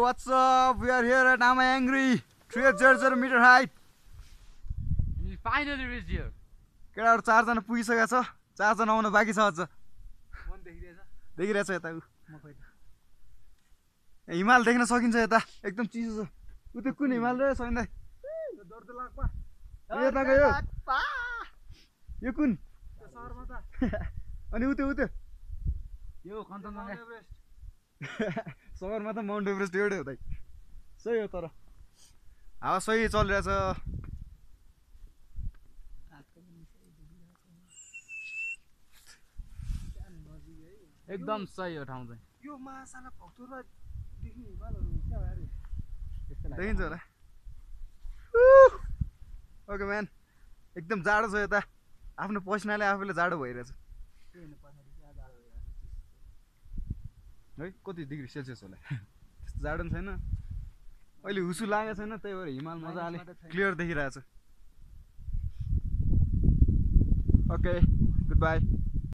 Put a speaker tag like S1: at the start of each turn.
S1: what's up? We are here at Ama Angry. 300 meter height.
S2: And we finally reached here.
S1: केटाहरू चारजना पुगिसकेको छ। चारजना आउन बाँकी छ अझ। देखिरहेछ। यता ऊ। हिमाल देख्न सकिन्छ यता। एकदम चिसो छ। ऊ त्यो कुन हिमाल रे? सैन्दा यताको यो यो कुन? अनि उ त्यो उ त्यो।
S2: यो कञ्चनजङ्घा
S1: सहरमा त माउन्ट एभरेस्ट एउटै हो दाइ। सही हो तर। हावा सही चलिरहेछ।
S2: एकदम सही हो ठाउँ चाहिँ।
S3: यो हिमालहरू
S2: लाग्यो।
S1: देखिन्छ होला। ओके म्यान एकदम जाडो छ यता आफ्नो पसिनाले आफूले जाडो भइरहेछ। है? कति डिग्री सेल्सियस होला? त्यस्तो जाडो पनि छैन। अहिले हुसु लागेको छैन त्यही भएर हिमाल मजाले। क्लियर देखिरहेछ ओके गुड बाई